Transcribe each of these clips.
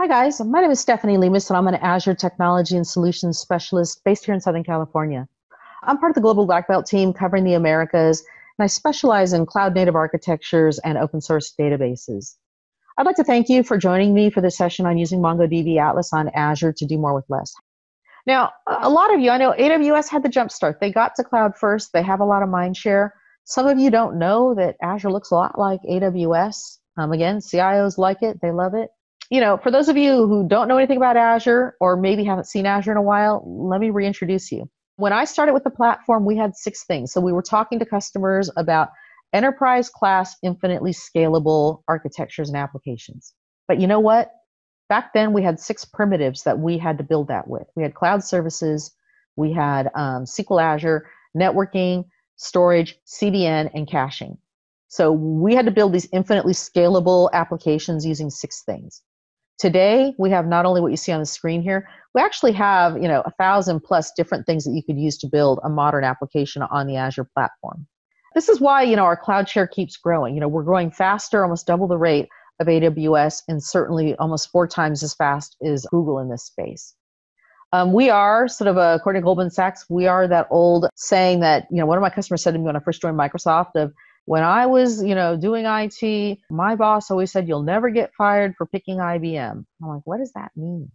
Hi, guys. My name is Stephanie Lemus, and I'm an Azure Technology and Solutions Specialist based here in Southern California. I'm part of the Global Black Belt team covering the Americas, and I specialize in cloud native architectures and open source databases. I'd like to thank you for joining me for this session on using MongoDB Atlas on Azure to do more with less. Now, a lot of you, I know AWS had the jump start. They got to cloud first, they have a lot of mind share. Some of you don't know that Azure looks a lot like AWS. Um, again, CIOs like it, they love it you know, for those of you who don't know anything about Azure or maybe haven't seen Azure in a while, let me reintroduce you. When I started with the platform, we had six things. So we were talking to customers about enterprise class, infinitely scalable architectures and applications. But you know what? Back then, we had six primitives that we had to build that with. We had cloud services, we had um, SQL Azure, networking, storage, CDN, and caching. So we had to build these infinitely scalable applications using six things. Today, we have not only what you see on the screen here, we actually have, you know, a thousand plus different things that you could use to build a modern application on the Azure platform. This is why, you know, our cloud share keeps growing. You know, we're growing faster, almost double the rate of AWS, and certainly almost four times as fast as Google in this space. Um, we are sort of, a, according to Goldman Sachs, we are that old saying that, you know, one of my customers said to me when I first joined Microsoft of, when I was, you know, doing IT, my boss always said, you'll never get fired for picking IBM. I'm like, what does that mean?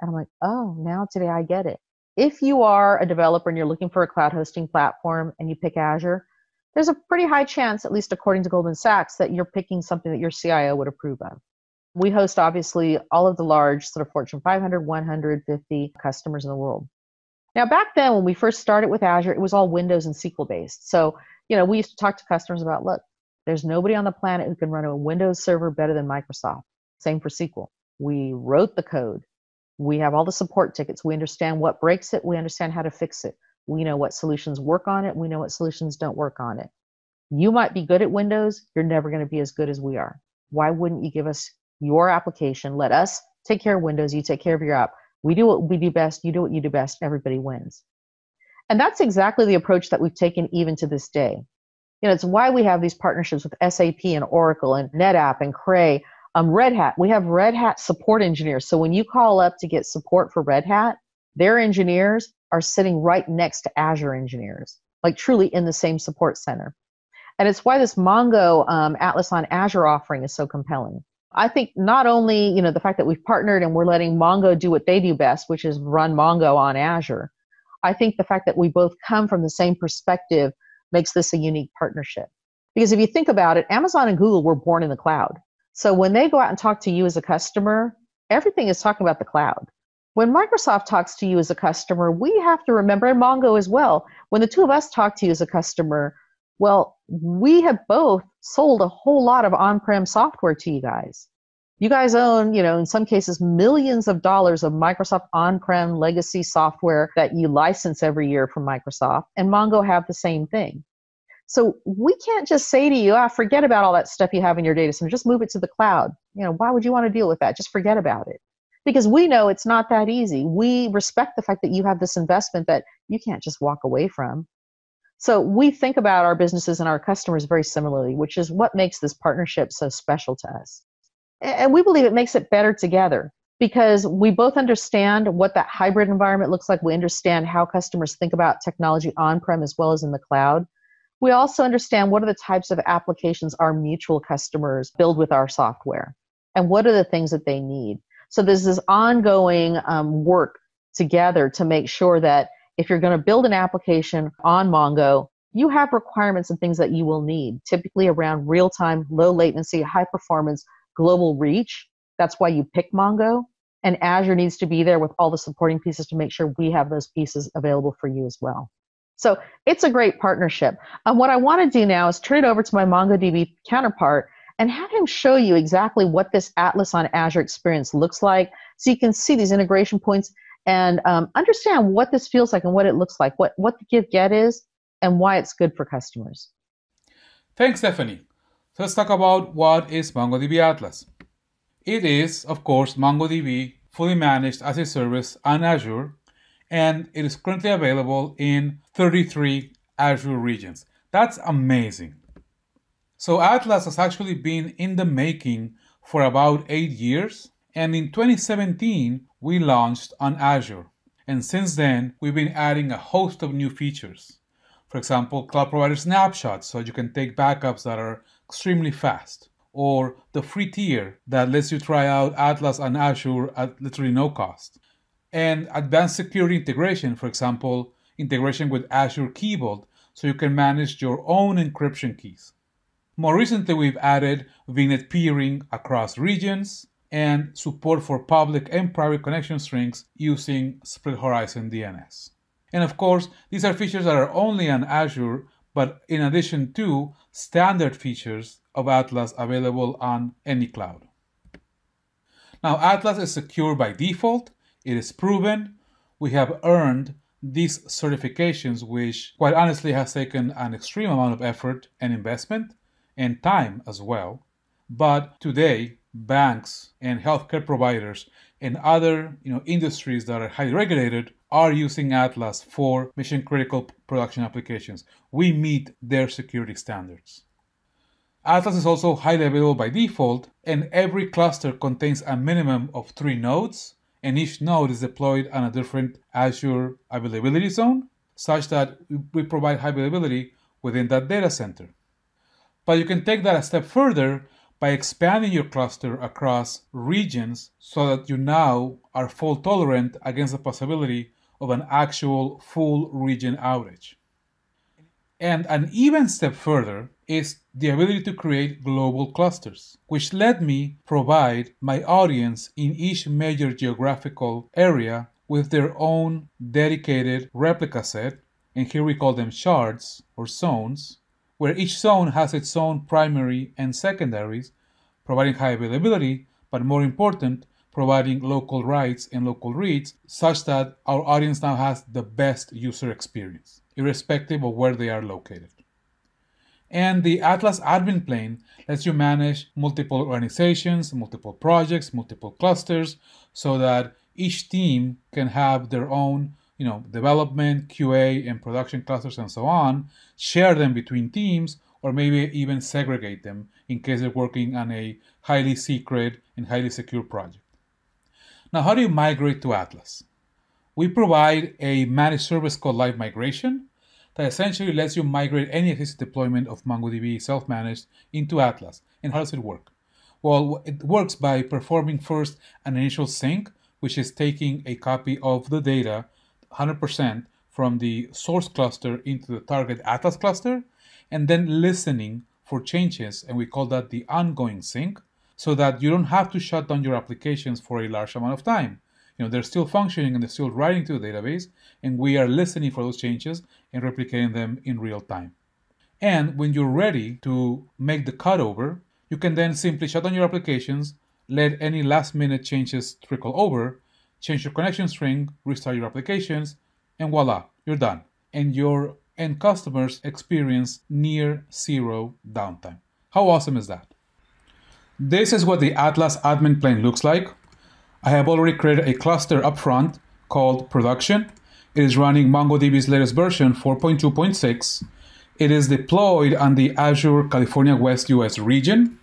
And I'm like, oh, now today I get it. If you are a developer and you're looking for a cloud hosting platform and you pick Azure, there's a pretty high chance, at least according to Goldman Sachs, that you're picking something that your CIO would approve of. We host obviously all of the large sort of Fortune 500, 150 customers in the world. Now, back then, when we first started with Azure, it was all Windows and SQL based. So you know, we used to talk to customers about, look, there's nobody on the planet who can run a Windows server better than Microsoft. Same for SQL. We wrote the code. We have all the support tickets. We understand what breaks it. We understand how to fix it. We know what solutions work on it. We know what solutions don't work on it. You might be good at Windows. You're never going to be as good as we are. Why wouldn't you give us your application? Let us take care of Windows. You take care of your app. We do what we do best. You do what you do best. Everybody wins. And that's exactly the approach that we've taken even to this day. You know, it's why we have these partnerships with SAP and Oracle and NetApp and Cray. Um, Red Hat, we have Red Hat support engineers. So when you call up to get support for Red Hat, their engineers are sitting right next to Azure engineers, like truly in the same support center. And it's why this Mongo um, Atlas on Azure offering is so compelling. I think not only, you know, the fact that we've partnered and we're letting Mongo do what they do best, which is run Mongo on Azure, I think the fact that we both come from the same perspective makes this a unique partnership. Because if you think about it, Amazon and Google were born in the cloud. So when they go out and talk to you as a customer, everything is talking about the cloud. When Microsoft talks to you as a customer, we have to remember, and Mongo as well, when the two of us talk to you as a customer, well, we have both sold a whole lot of on prem software to you guys you guys own, you know, in some cases, millions of dollars of Microsoft on-prem legacy software that you license every year from Microsoft, and Mongo have the same thing. So we can't just say to you, ah, forget about all that stuff you have in your data center, just move it to the cloud. You know, why would you want to deal with that? Just forget about it. Because we know it's not that easy. We respect the fact that you have this investment that you can't just walk away from. So we think about our businesses and our customers very similarly, which is what makes this partnership so special to us and we believe it makes it better together because we both understand what that hybrid environment looks like. We understand how customers think about technology on prem as well as in the cloud. We also understand what are the types of applications our mutual customers build with our software and what are the things that they need. So there's this ongoing um, work together to make sure that if you're going to build an application on Mongo, you have requirements and things that you will need, typically around real time, low latency, high performance, global reach. That's why you pick Mongo. And Azure needs to be there with all the supporting pieces to make sure we have those pieces available for you as well. So it's a great partnership. Um, what I want to do now is turn it over to my MongoDB counterpart and have him show you exactly what this Atlas on Azure experience looks like so you can see these integration points and um, understand what this feels like and what it looks like, what, what the give get is, and why it's good for customers. Thanks, Stephanie. So let's talk about what is MongoDB Atlas. It is, of course, MongoDB fully managed as a service on Azure, and it is currently available in 33 Azure regions. That's amazing. So Atlas has actually been in the making for about eight years, And in 2017, we launched on Azure. And since then, we've been adding a host of new features. For example, Cloud Provider Snapshots, so you can take backups that are extremely fast. Or the free tier that lets you try out Atlas and Azure at literally no cost. And advanced security integration, for example, integration with Azure Key Vault, so you can manage your own encryption keys. More recently, we've added VNet peering across regions, and support for public and private connection strings using Split Horizon DNS. And of course, these are features that are only on Azure, but in addition to standard features of Atlas available on any cloud. Now, Atlas is secure by default, it is proven. We have earned these certifications, which quite honestly has taken an extreme amount of effort and investment and time as well. But today, banks and healthcare providers and other you know, industries that are highly regulated are using Atlas for mission critical production applications. We meet their security standards. Atlas is also highly available by default, and every cluster contains a minimum of three nodes, and each node is deployed on a different Azure availability zone, such that we provide high availability within that data center. But you can take that a step further by expanding your cluster across regions so that you now are fault tolerant against the possibility of an actual full region outage. And an even step further is the ability to create global clusters, which let me provide my audience in each major geographical area with their own dedicated replica set, and here we call them shards or zones, where each zone has its own primary and secondaries, providing high availability, but more important, providing local writes and local reads such that our audience now has the best user experience, irrespective of where they are located. And the Atlas admin plane lets you manage multiple organizations, multiple projects, multiple clusters, so that each team can have their own you know, development, QA, and production clusters and so on, share them between teams, or maybe even segregate them in case they're working on a highly secret and highly secure project. Now, how do you migrate to Atlas? We provide a managed service called Live Migration that essentially lets you migrate any existing deployment of MongoDB self-managed into Atlas. And how does it work? Well, it works by performing first an initial sync, which is taking a copy of the data 100% from the source cluster into the target Atlas cluster, and then listening for changes, and we call that the ongoing sync, so that you don't have to shut down your applications for a large amount of time. You know, they're still functioning and they're still writing to the database, and we are listening for those changes and replicating them in real time. And when you're ready to make the cutover, you can then simply shut down your applications, let any last minute changes trickle over, change your connection string, restart your applications, and voila, you're done. And your end customers experience near zero downtime. How awesome is that? This is what the Atlas admin plane looks like. I have already created a cluster up front called production. It is running MongoDB's latest version 4.2.6. It is deployed on the Azure California West US region.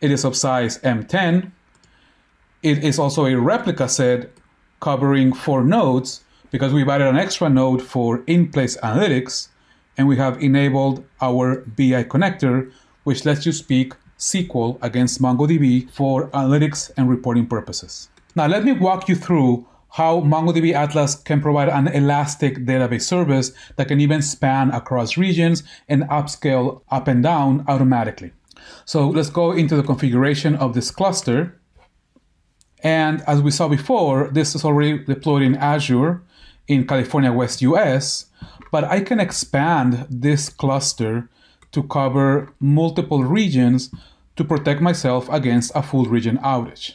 It is of size M10 it is also a replica set covering four nodes because we've added an extra node for in-place analytics and we have enabled our BI connector, which lets you speak SQL against MongoDB for analytics and reporting purposes. Now let me walk you through how MongoDB Atlas can provide an elastic database service that can even span across regions and upscale up and down automatically. So let's go into the configuration of this cluster. And as we saw before, this is already deployed in Azure in California West US, but I can expand this cluster to cover multiple regions to protect myself against a full region outage.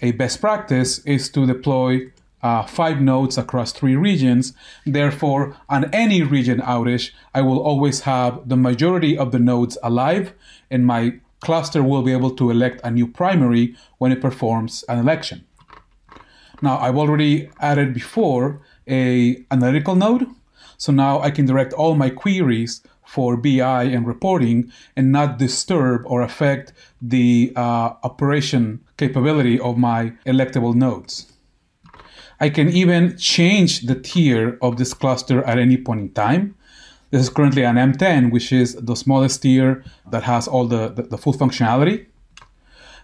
A best practice is to deploy uh, five nodes across three regions. Therefore, on any region outage, I will always have the majority of the nodes alive and my cluster will be able to elect a new primary when it performs an election. Now, I've already added before a analytical node. So now I can direct all my queries for BI and reporting and not disturb or affect the uh, operation capability of my electable nodes. I can even change the tier of this cluster at any point in time. This is currently an M10, which is the smallest tier that has all the, the, the full functionality.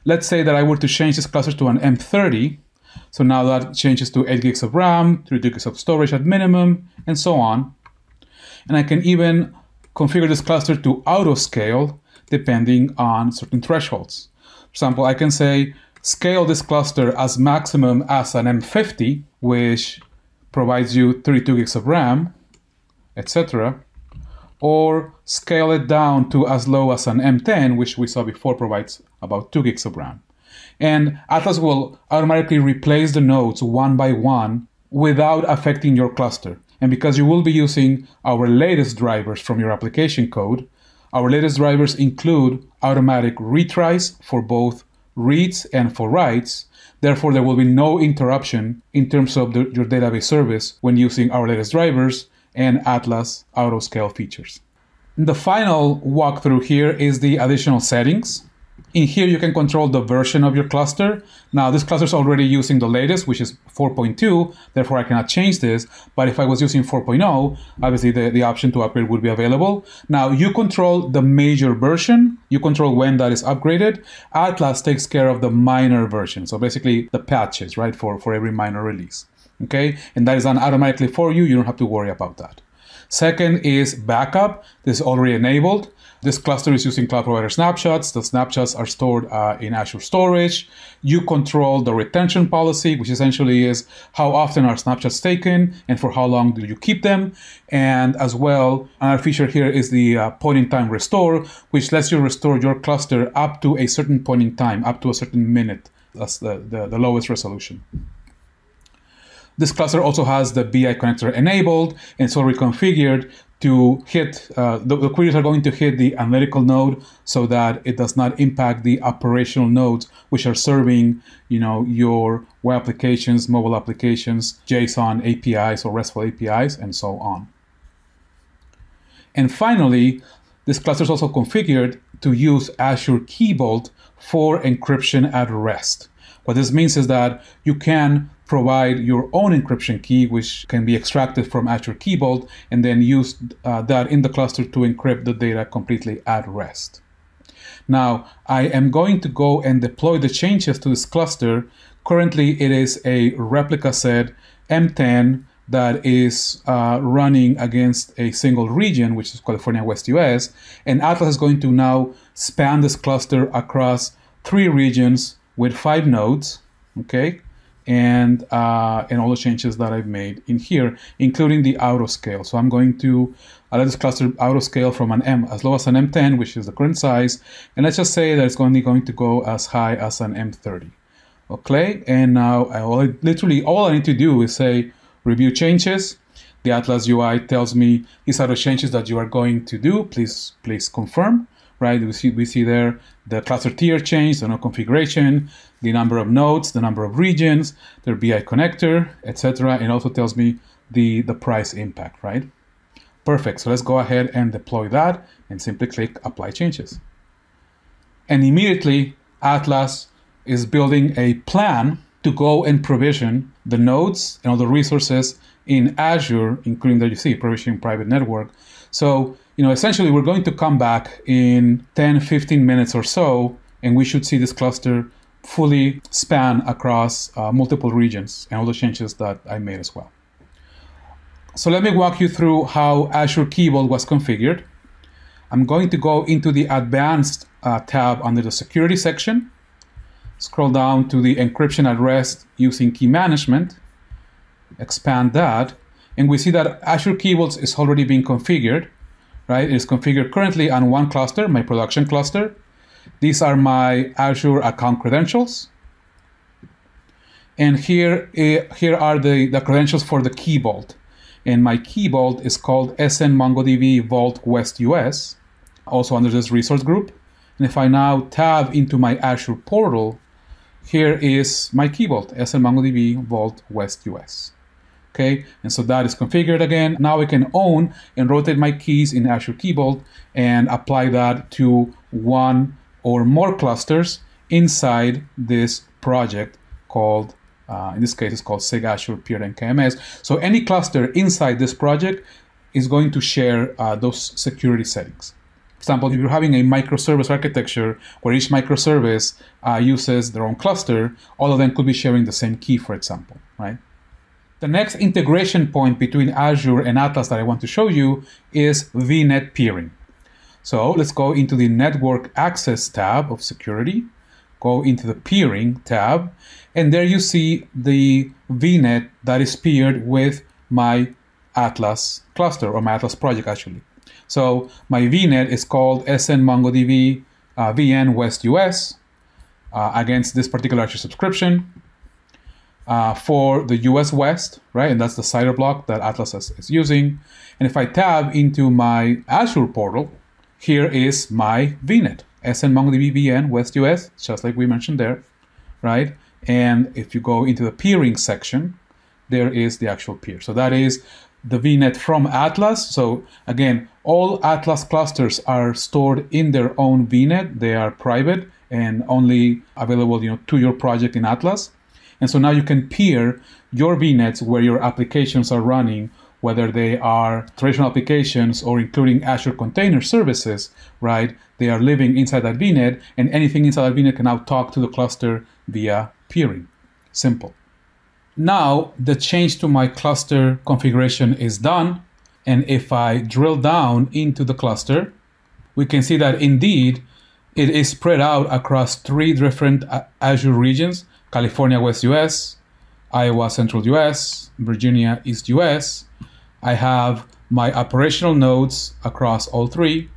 Let's say that I were to change this cluster to an M30. So now that changes to 8 gigs of RAM, 3 gigs of storage at minimum, and so on. And I can even configure this cluster to auto scale depending on certain thresholds. For example, I can say scale this cluster as maximum as an M50, which provides you 32 gigs of RAM, etc or scale it down to as low as an M10, which we saw before provides about 2 gigs of RAM. And Atlas will automatically replace the nodes one by one without affecting your cluster. And because you will be using our latest drivers from your application code, our latest drivers include automatic retries for both reads and for writes. Therefore, there will be no interruption in terms of the, your database service when using our latest drivers and Atlas auto scale features. The final walkthrough here is the additional settings. In here, you can control the version of your cluster. Now, this cluster is already using the latest, which is 4.2, therefore I cannot change this. But if I was using 4.0, obviously the, the option to upgrade would be available. Now, you control the major version. You control when that is upgraded. Atlas takes care of the minor version. So basically the patches, right, for, for every minor release okay? And that is done automatically for you. You don't have to worry about that. Second is backup. This is already enabled. This cluster is using cloud provider snapshots. The snapshots are stored uh, in Azure Storage. You control the retention policy, which essentially is how often are snapshots taken and for how long do you keep them. And as well, another feature here is the uh, point in time restore, which lets you restore your cluster up to a certain point in time, up to a certain minute. That's the, the, the lowest resolution. This cluster also has the BI connector enabled and so reconfigured to hit, uh, the, the, queries are going to hit the analytical node so that it does not impact the operational nodes, which are serving, you know, your web applications, mobile applications, JSON APIs or RESTful APIs, and so on. And finally, this cluster is also configured to use Azure Key Vault for encryption at rest. What this means is that you can provide your own encryption key, which can be extracted from Azure Key Vault, and then use uh, that in the cluster to encrypt the data completely at rest. Now, I am going to go and deploy the changes to this cluster. Currently, it is a replica set M10 that is uh, running against a single region, which is California West US. And Atlas is going to now span this cluster across three regions with five nodes. Okay and uh, and all the changes that I've made in here, including the auto scale. So I'm going to let this cluster auto scale from an M as low as an M10, which is the current size, and let's just say that it's only going to go as high as an M30. Okay, and now I, all, literally all I need to do is say review changes. The Atlas UI tells me these are the changes that you are going to do. Please please confirm right? We see, we see there the cluster tier change, the node configuration, the number of nodes, the number of regions, their BI connector, etc. And also tells me the, the price impact, right? Perfect. So let's go ahead and deploy that and simply click apply changes. And immediately Atlas is building a plan to go and provision the nodes and all the resources in Azure, including that you see provisioning private network. So you know, essentially we're going to come back in 10, 15 minutes or so, and we should see this cluster fully span across uh, multiple regions and all the changes that I made as well. So let me walk you through how Azure Key Vault was configured. I'm going to go into the Advanced uh, tab under the Security section, scroll down to the Encryption at Rest using Key Management, expand that, and we see that Azure Key Vault is already being configured right? It is configured currently on one cluster, my production cluster. These are my Azure account credentials. And here, eh, here are the, the credentials for the key vault. And my key vault is called SN MongoDB Vault West US, also under this resource group. And if I now tab into my Azure portal, here is my key vault, SN MongoDB Vault West US okay? And so that is configured again. Now I can own and rotate my keys in Azure Key Vault and apply that to one or more clusters inside this project called, uh, in this case, it's called SIG Azure Peer KMS. So any cluster inside this project is going to share uh, those security settings. For example, if you're having a microservice architecture where each microservice uh, uses their own cluster, all of them could be sharing the same key, for example, right? The next integration point between Azure and Atlas that I want to show you is VNet peering. So let's go into the Network Access tab of Security, go into the Peering tab, and there you see the VNet that is peered with my Atlas cluster or my Atlas project actually. So my VNet is called SN MongoDB uh, VN West US uh, against this particular subscription uh, for the US West, right? And that's the CIDR block that Atlas is, is using. And if I tab into my Azure portal, here is my VNet, SN MongoDB VN West US, just like we mentioned there, right? And if you go into the peering section, there is the actual peer. So that is the VNet from Atlas. So again, all Atlas clusters are stored in their own VNet. They are private and only available, you know, to your project in Atlas. And so now you can peer your VNets where your applications are running, whether they are traditional applications or including Azure Container Services, right? They are living inside that VNet, and anything inside that VNet can now talk to the cluster via peering. Simple. Now the change to my cluster configuration is done. And if I drill down into the cluster, we can see that indeed it is spread out across three different uh, Azure regions California West US, Iowa Central US, Virginia East US. I have my operational nodes across all three,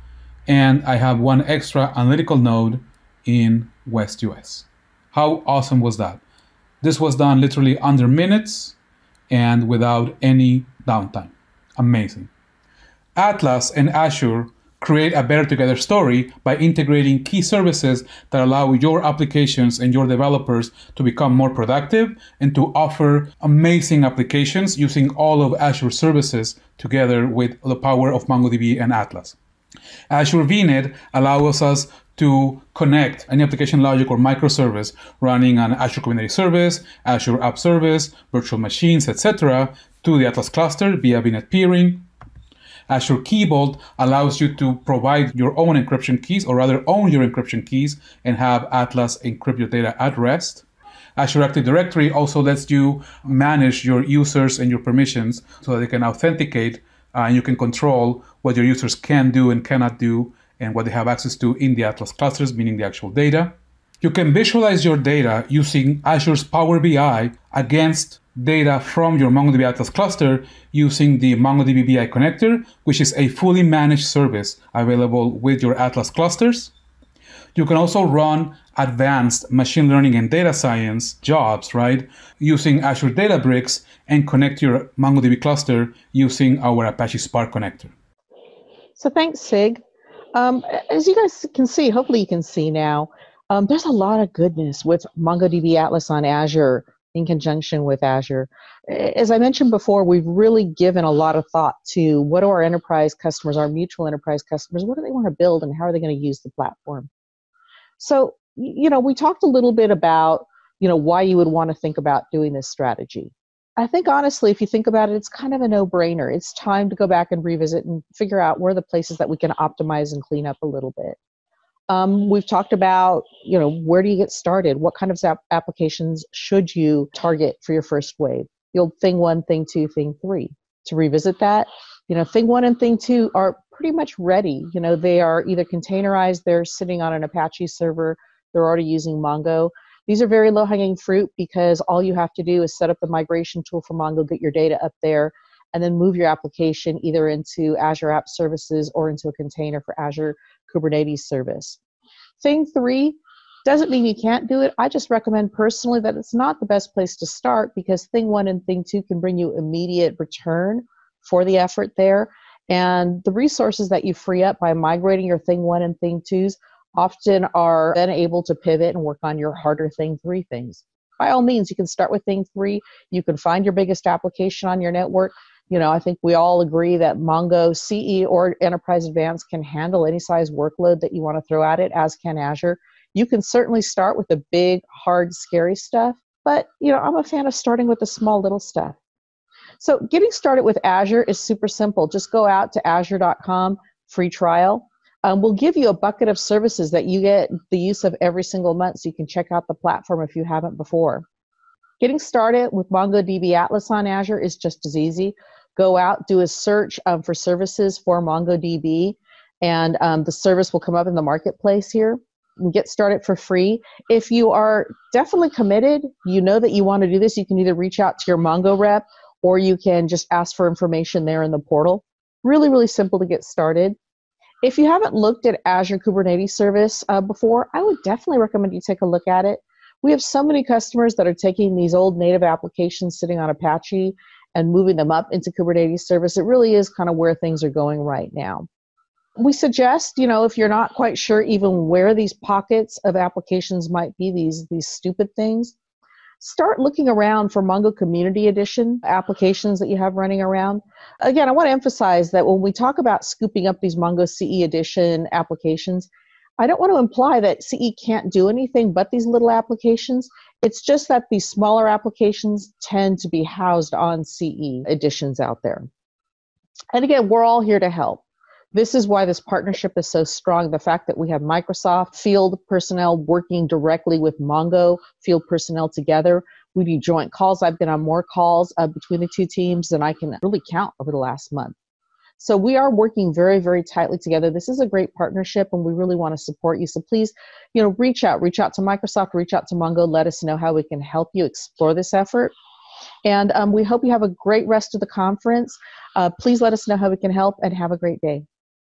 and I have one extra analytical node in West US. How awesome was that? This was done literally under minutes and without any downtime. Amazing. Atlas and Azure create a better together story by integrating key services that allow your applications and your developers to become more productive and to offer amazing applications using all of Azure services together with the power of MongoDB and Atlas. Azure VNet allows us to connect any application logic or microservice running on Azure Kubernetes Service, Azure App Service, virtual machines, etc., to the Atlas cluster via VNet peering. Azure Key Vault allows you to provide your own encryption keys, or rather own your encryption keys, and have Atlas encrypt your data at rest. Azure Active Directory also lets you manage your users and your permissions so that they can authenticate uh, and you can control what your users can do and cannot do and what they have access to in the Atlas clusters, meaning the actual data. You can visualize your data using Azure's Power BI against data from your MongoDB Atlas cluster using the MongoDB BI connector, which is a fully managed service available with your Atlas clusters. You can also run advanced machine learning and data science jobs, right, using Azure Databricks and connect your MongoDB cluster using our Apache Spark connector. So thanks, Sig. Um, as you guys can see, hopefully you can see now, um, there's a lot of goodness with MongoDB Atlas on Azure in conjunction with Azure. As I mentioned before, we've really given a lot of thought to what do our enterprise customers, our mutual enterprise customers, what do they want to build and how are they going to use the platform? So, you know, we talked a little bit about, you know, why you would want to think about doing this strategy. I think honestly, if you think about it, it's kind of a no brainer. It's time to go back and revisit and figure out where the places that we can optimize and clean up a little bit. Um, we've talked about, you know, where do you get started? What kind of applications should you target for your first wave? The old thing one, thing two, thing three. To revisit that, you know, thing one and thing two are pretty much ready. You know, they are either containerized, they're sitting on an Apache server, they're already using Mongo. These are very low hanging fruit because all you have to do is set up the migration tool for Mongo, get your data up there, and then move your application either into Azure App Services or into a container for Azure Kubernetes service. Thing three doesn't mean you can't do it. I just recommend personally that it's not the best place to start because thing one and thing two can bring you immediate return for the effort there. And the resources that you free up by migrating your thing one and thing twos often are then able to pivot and work on your harder thing three things. By all means, you can start with thing three. You can find your biggest application on your network. You know, I think we all agree that Mongo CE or Enterprise Advanced can handle any size workload that you want to throw at it, as can Azure. You can certainly start with the big, hard, scary stuff, but you know, I'm a fan of starting with the small little stuff. So getting started with Azure is super simple. Just go out to azure.com, free trial. Um, we'll give you a bucket of services that you get the use of every single month so you can check out the platform if you haven't before. Getting started with MongoDB Atlas on Azure is just as easy. Go out, do a search um, for services for MongoDB, and um, the service will come up in the marketplace here. Get started for free. If you are definitely committed, you know that you want to do this, you can either reach out to your Mongo rep or you can just ask for information there in the portal. Really, really simple to get started. If you haven't looked at Azure Kubernetes Service uh, before, I would definitely recommend you take a look at it. We have so many customers that are taking these old native applications sitting on Apache and moving them up into Kubernetes Service. It really is kind of where things are going right now. We suggest, you know, if you're not quite sure even where these pockets of applications might be, these these stupid things, start looking around for Mongo Community Edition applications that you have running around. Again, I want to emphasize that when we talk about scooping up these Mongo CE Edition applications, I don't want to imply that CE can't do anything but these little applications. It's just that these smaller applications tend to be housed on CE editions out there. And again, we're all here to help. This is why this partnership is so strong. The fact that we have Microsoft field personnel working directly with Mongo field personnel together. We do joint calls. I've been on more calls uh, between the two teams than I can really count over the last month. So we are working very, very tightly together. This is a great partnership and we really want to support you. So please, you know, reach out, reach out to Microsoft, reach out to Mongo, let us know how we can help you explore this effort. And um, we hope you have a great rest of the conference. Uh, please let us know how we can help and have a great day.